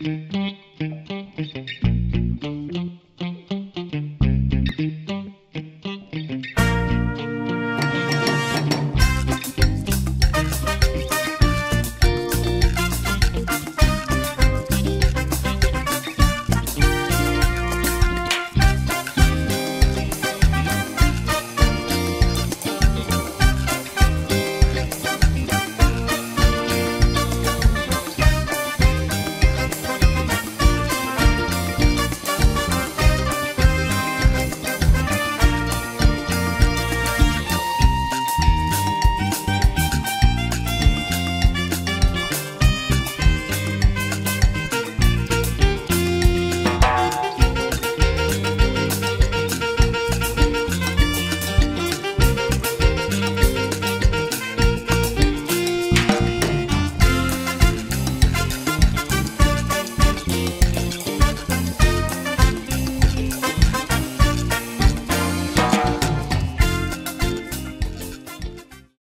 Bye.